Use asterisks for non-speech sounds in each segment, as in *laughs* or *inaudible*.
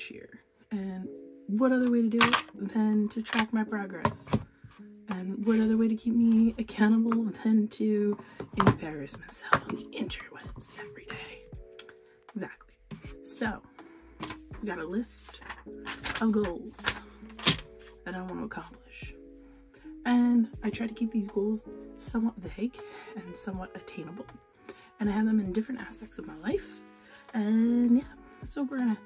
this year. And what other way to do it than to track my progress? And what other way to keep me accountable than to embarrass myself on the interwebs every day? Exactly. So, we got a list of goals that I want to accomplish. And I try to keep these goals somewhat vague and somewhat attainable. And I have them in different aspects of my life. And yeah, so we're gonna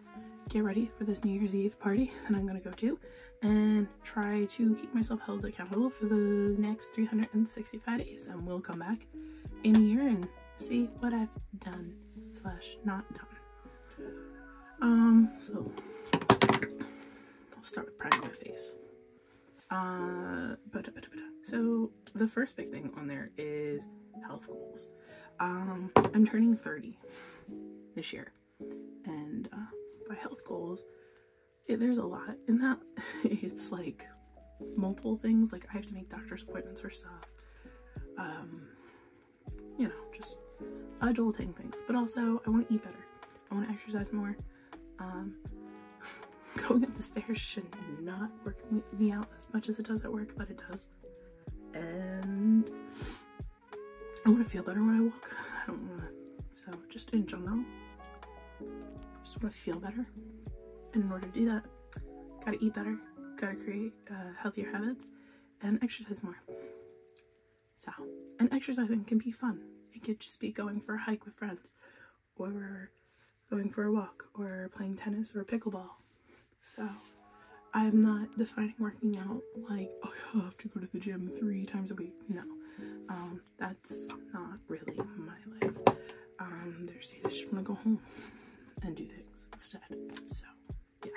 get ready for this New Year's Eve party that I'm gonna go to and try to keep myself held accountable for the next 365 days. And we'll come back in a year and see what I've done slash not done. Um, so I'll start with priming my face. Uh, so the first big thing on there is health goals. Um, I'm turning 30 this year, and uh, by health goals, it, there's a lot in that. *laughs* it's like multiple things. Like I have to make doctor's appointments for stuff. Um, you know, just adulting things. But also, I want to eat better. I want to exercise more. Um, *laughs* going up the stairs should not work me out as much as it does at work, but it does. And I want to feel better when I walk. *laughs* I don't want to. So, just in general, just want to feel better. And in order to do that, gotta eat better, gotta create uh, healthier habits, and exercise more. So, and exercising can be fun. It could just be going for a hike with friends, or going for a walk, or playing tennis or pickleball. So, I'm not defining working out like, oh, I have to go to the gym three times a week. No, um, that's not really my life. Um, there's I just want to go home and do things instead. So, yeah.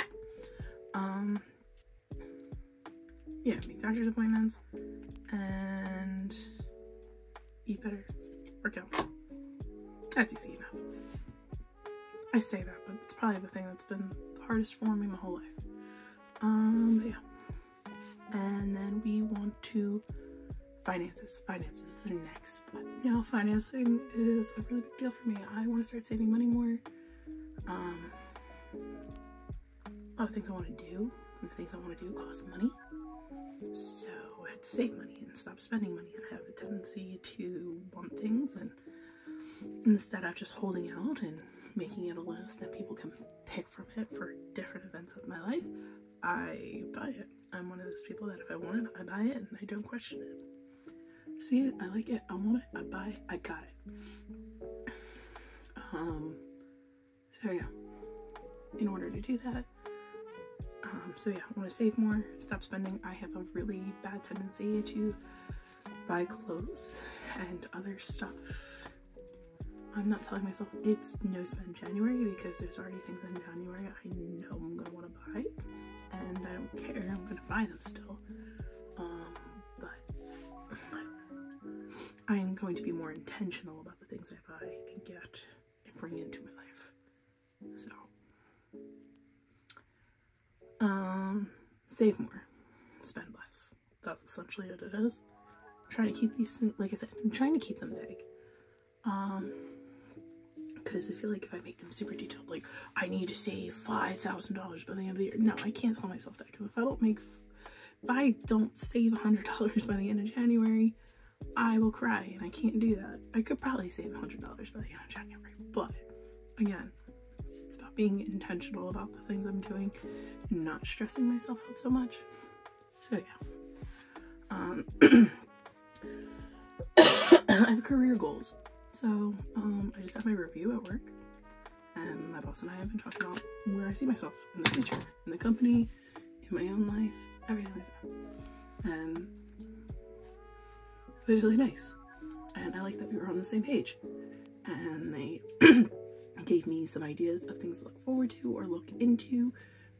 Um, yeah, make doctor's appointments and eat better, work out. That's easy enough. I say that, but it's probably the thing that's been the hardest for me my whole life. Um, yeah. And then we want to finances. Finances is the next. But you know, financing is a really big deal for me. I want to start saving money more. Um, a lot of things I want to do, and the things I want to do cost money. So I have to save money and stop spending money. I have a tendency to want things, and instead of just holding out and making it a list that people can pick from it for different events of my life, I buy it. I'm one of those people that if I want it, I buy it and I don't question it. See it, I like it, I want it, I buy it, I got it. *sighs* Um, so yeah, in order to do that, um, so yeah, I want to save more, stop spending. I have a really bad tendency to buy clothes and other stuff. I'm not telling myself it's no spend January because there's already things in January I know I'm gonna want to buy and I don't care, I'm gonna buy them still. Um, but I am going to be more intentional about the things I buy and get and bring into my. So um, save more, spend less. That's essentially what it is. I'm trying to keep these things, like I said, I'm trying to keep them vague. Um, because I feel like if I make them super detailed, like I need to save five thousand dollars by the end of the year. No, I can't tell myself that because if I don't make, if I don't save a hundred *laughs* dollars by the end of January, I will cry, and I can't do that. I could probably save a hundred dollars by the end of January, but again, being intentional about the things I'm doing, and not stressing myself out so much. So yeah. Um, *clears throat* I have career goals. So um, I just had my review at work, and my boss and I have been talking about where I see myself in the future, in the company, in my own life, everything like that. And it was really nice. And I like that we were on the same page. And they *clears throat* gave me some ideas of things to look forward to or look into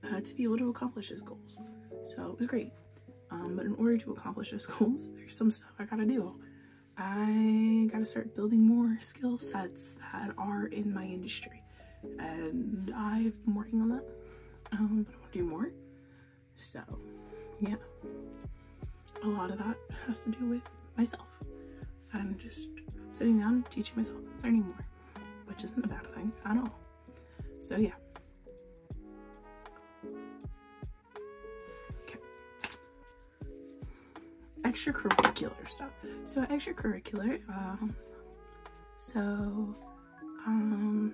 uh, to be able to accomplish his goals. So it was great. Um, but in order to accomplish those *laughs* goals, there's some stuff I gotta do. I gotta start building more skill sets that are in my industry. And I've been working on that. Um, but I want to do more. So, yeah. A lot of that has to do with myself. And just sitting down, teaching myself, learning more. Which isn't a bad thing at all. So yeah. Extracurricular stuff. So extracurricular, um, so, um,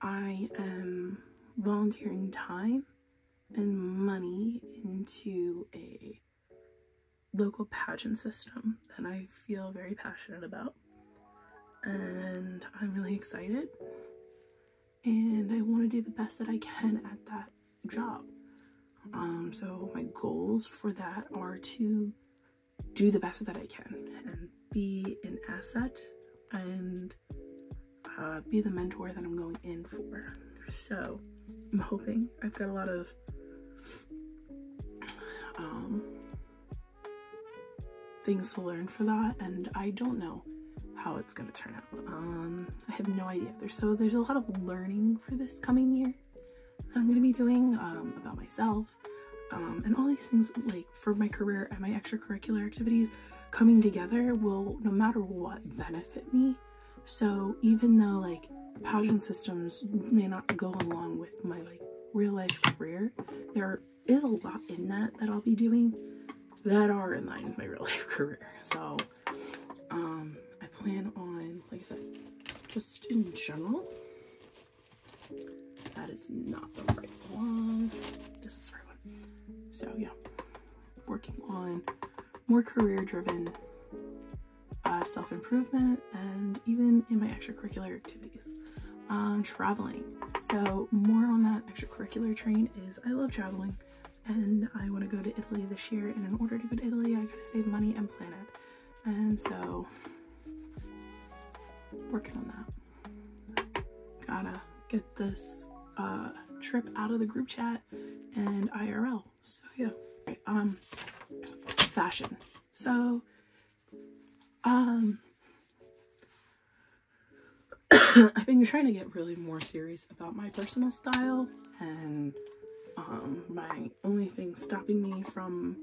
I am volunteering time and money into a local pageant system that I feel very passionate about. And I'm really excited. And I want to do the best that I can at that job. Um, so my goals for that are to do the best that I can and be an asset and uh, be the mentor that I'm going in for. So I'm hoping I've got a lot of um, things to learn for that, and I don't know how it's gonna turn out. Um, I have no idea. There's so there's a lot of learning for this coming year that I'm gonna be doing um, about myself, um, and all these things like for my career and my extracurricular activities coming together will no matter what benefit me. So even though like pageant systems may not go along with my like real life career, there is a lot in that that I'll be doing that are in line with my real life *laughs* career. So um, plan on, like I said, just in general. That is not the right one. This is the right one. So yeah, working on more career driven uh, self improvement and even in my extracurricular activities. Um, traveling. So more on that extracurricular train is I love traveling and I want to go to Italy this year and in order to go to Italy I gotta save money and plan it. And so working on that. Gotta get this uh, trip out of the group chat and IRL. So yeah. Right, um fashion. So um *coughs* I've been trying to get really more serious about my personal style and um, my only thing stopping me from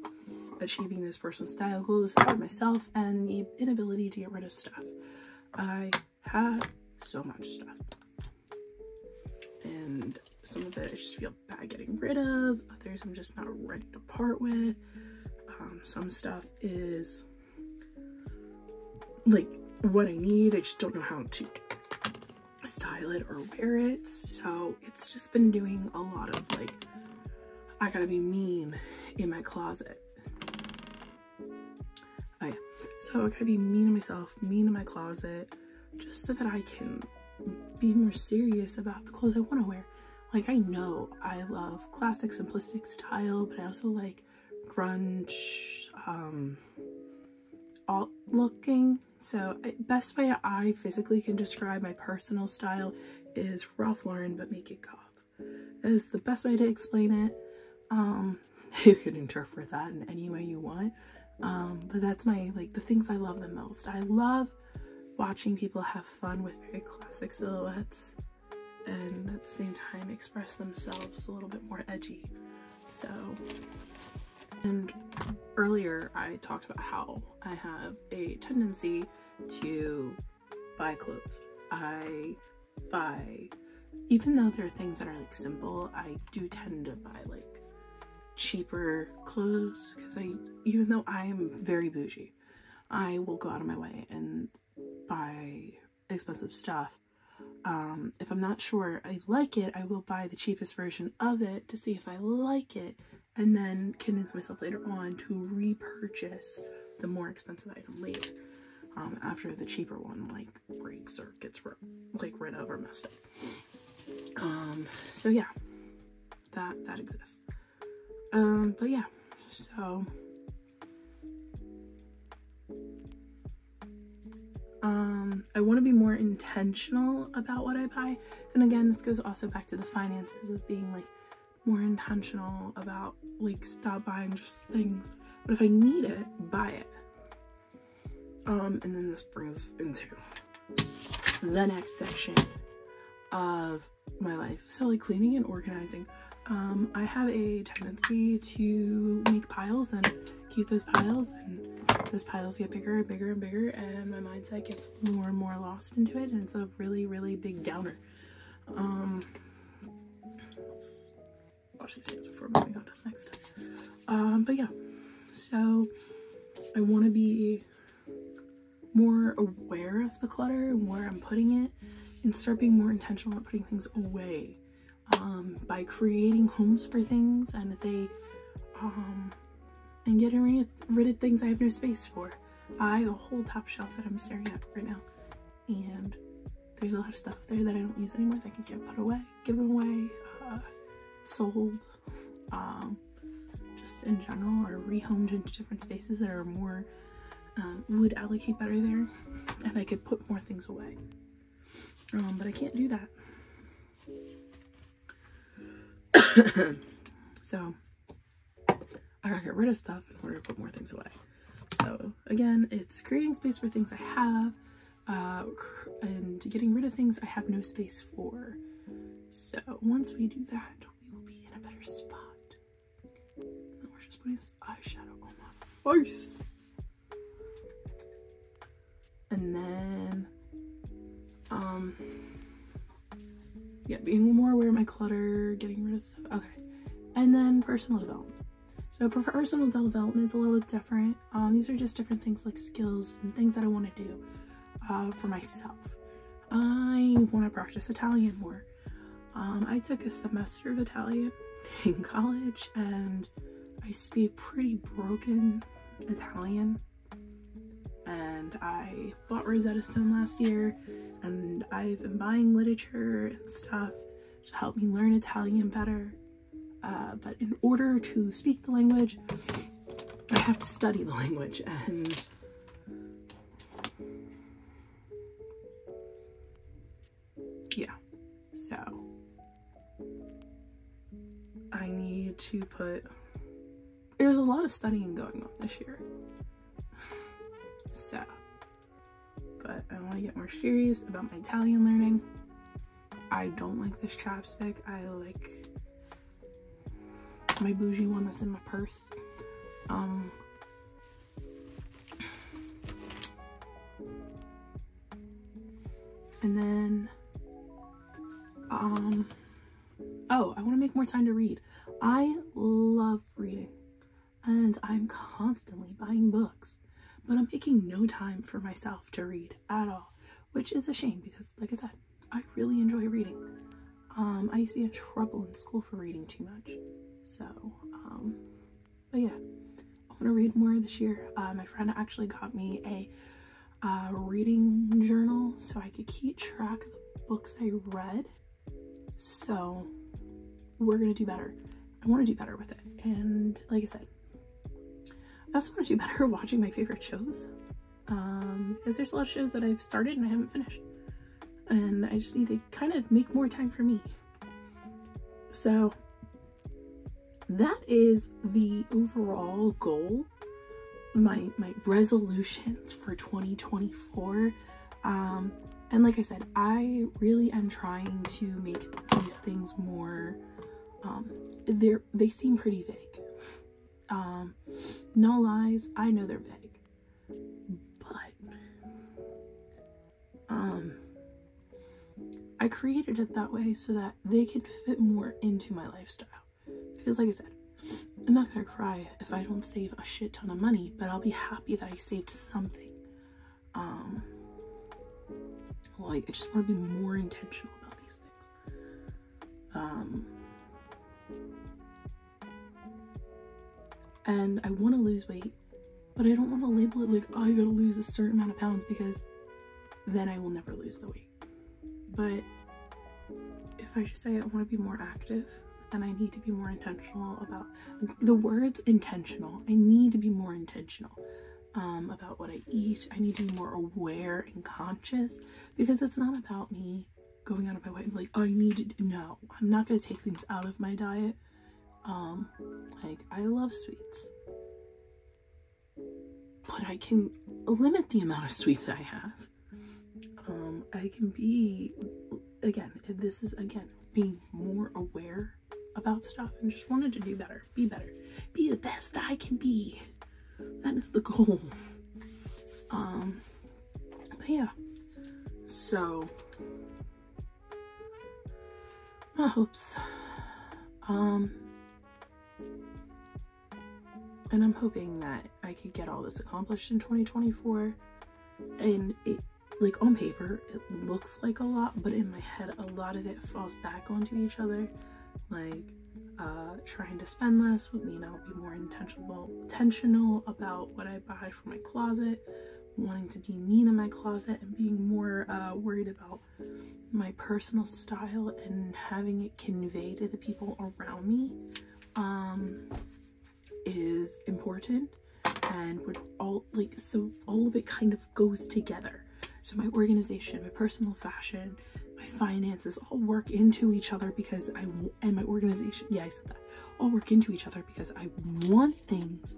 achieving those personal style goals are myself and the inability to get rid of stuff. I have so much stuff and some of it I just feel bad getting rid of, others I'm just not ready to part with. Um, some stuff is like what I need, I just don't know how to style it or wear it. So it's just been doing a lot of like, I gotta be mean in my closet. Oh yeah. So I gotta be mean to myself, mean to my closet, just so that I can be more serious about the clothes I wanna wear. Like I know I love classic simplistic style, but I also like grunge, um, alt looking. So best way I physically can describe my personal style is Ralph Lauren, but make it goth. Is the best way to explain it. Um, *laughs* you can interpret that in any way you want. Um, but that's my, like, the things I love the most. I love watching people have fun with very classic silhouettes and at the same time express themselves a little bit more edgy. So and earlier I talked about how I have a tendency to buy clothes. I buy, even though there are things that are like simple, I do tend to buy like cheaper clothes because I, even though I am very bougie, I will go out of my way and buy expensive stuff. Um, if I'm not sure I like it, I will buy the cheapest version of it to see if I like it and then convince myself later on to repurchase the more expensive item later um, after the cheaper one like breaks or gets like rid of or messed up. Um, so yeah, that that exists. Um, but yeah, so um, I want to be more intentional about what I buy. And again, this goes also back to the finances of being like more intentional about like stop buying just things. But if i need it buy it. Um and then this brings into the next section of my life. So like cleaning and organizing. Um, I have a tendency to make piles and keep those piles and those piles get bigger and bigger and bigger and my mindset gets more and more lost into it and it's a really, really big downer. Um, wash these hands before moving on to the next. Um, but yeah, so I want to be more aware of the clutter and where I'm putting it and start being more intentional at putting things away um, by creating homes for things and they um, and getting rid of, things I have no space for. I have a whole top shelf that I'm staring at right now and there's a lot of stuff there that I don't use anymore that I can get put away, given away, uh, sold, um, just in general or rehomed into different spaces that are more um, would allocate better there and I could put more things away. Um, but I can't do that. *coughs* so I gotta get rid of stuff in order to put more things away. So again, it's creating space for things I have uh, and getting rid of things I have no space for. So once we do that, we will be in a better spot. And we're just putting this eyeshadow on my face. And then, um, yeah, being more aware of my clutter, getting rid of stuff. Okay. And then personal development. So personal development, is a little bit different. Um, these are just different things like skills and things that I want to do uh, for myself. I want to practice Italian more. Um, I took a semester of Italian *laughs* in college and I speak pretty broken Italian and I bought Rosetta Stone last year and I've been buying literature and stuff to help me learn Italian better. Uh, but in order to speak the language, I have to study the *laughs* language and yeah, so I need to put, there's a lot of studying going on this year. So, but I want to get more serious about my Italian learning. I don't like this chapstick. I like my bougie one that's in my purse. Um, and then, um, oh, I want to make more time to read. I love reading and I'm constantly buying books but I'm making no time for myself to read at all, which is a shame because, like I said, I really enjoy reading. Um, I used to get in trouble in school for reading too much. So, um, but yeah, I want to read more this year. Uh, my friend actually got me a uh, reading journal so I could keep track of the books I read. So, we're to do better. I want to do better with it. And like I said, I also want to do better *laughs* watching my favorite shows. Um, because there's a lot of shows that I've started and I haven't finished. And I just need to kind of make more time for me. So that is the overall goal. My my resolutions for 2024. Um, and like I said, I really am trying to make these things more um, they're they seem pretty vague um, no lies, I know they're vague. But um I created it that way so that they can fit more into my lifestyle. Because like I said, I'm not gonna cry if I don't save a shit ton of money, but I'll be happy that I saved something. Um like I just want to be more intentional about these things. Um and I want to lose weight, but I don't want to label it like, oh, I gotta lose a certain amount of pounds because then I will never lose the weight. But if I just say I want to be more active and I need to be more intentional about the words intentional, I need to be more intentional um, about what I eat. I need to be more aware and conscious because it's not about me going out of my way like I need to no I'm not going to take things out of my diet um, like I love sweets, but I can limit the amount of sweets I have. Um, I can be, again, this is again being more aware about stuff and just wanted to do better, be better, be the best I can be. That is the goal. *laughs* Um, but yeah, so my hopes. Um, and I'm hoping that I could get all this accomplished in 2024. And it, like on paper, it looks like a lot, but in my head, a lot of it falls back onto each other. Like uh, trying to spend less would mean I'll be more intentional, intentional about what I buy for my closet, wanting to be mean in my closet, and being more uh, worried about my personal style and having it convey to the people around me um, is important and would all like so all of it kind of goes together. So my organization my personal fashion my finances all work into each other because i and my organization yeah i said that all work into each other because i want things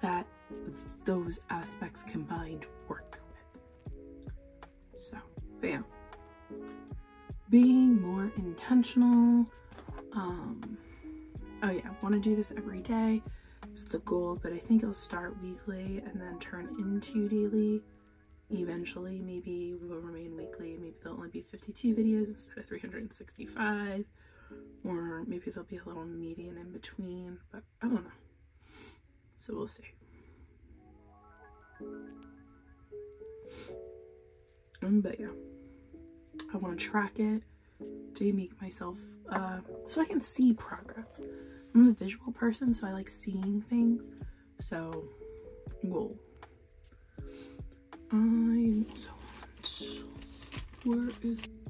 that those aspects combined work with so bam being more intentional um oh yeah i want to do this every day is the goal, but I think I'll start weekly and then turn into daily. Eventually, maybe we will remain weekly. Maybe there'll only be 52 videos instead of 365, or maybe there'll be a little median in between, but I don't know. So we'll see. Um, but yeah, I want to track it to make myself uh, so I can see progress. I'm a visual person, so I like seeing things. So, goal. I also want. Where is.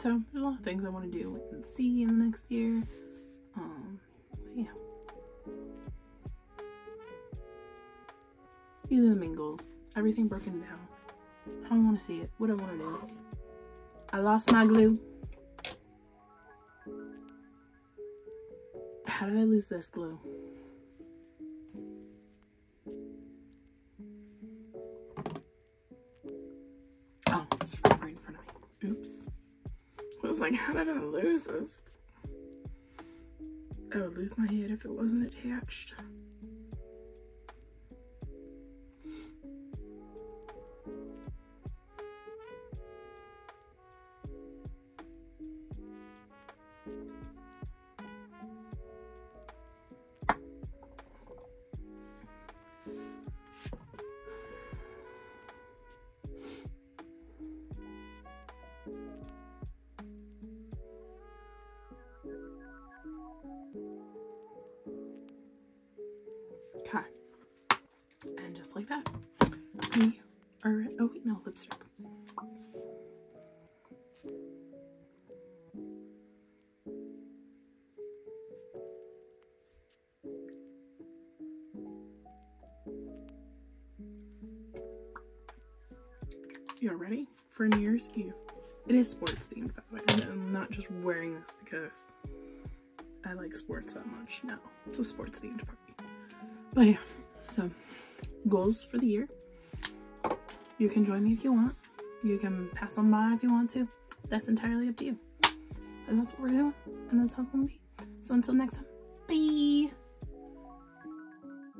So there's a lot of things I want to do and see in the next year. Um, yeah. These are the main goals. Everything broken down. How I want to see it. What I want to do. I lost my glue. How did I lose this glue? Like, how did I lose this? I would lose my head if it wasn't attached. Just like that, we are, oh wait, no, lipstick. You're ready for New Year's Eve. It is sports themed, by the way. I'm not just wearing this because I like sports that much. No, it's a sports themed party. But yeah, so goals for the year. You can join me if you want. You can pass on by if you want to. That's entirely up to you. And that's what we're doing. And that's how it's gonna be. So until next time.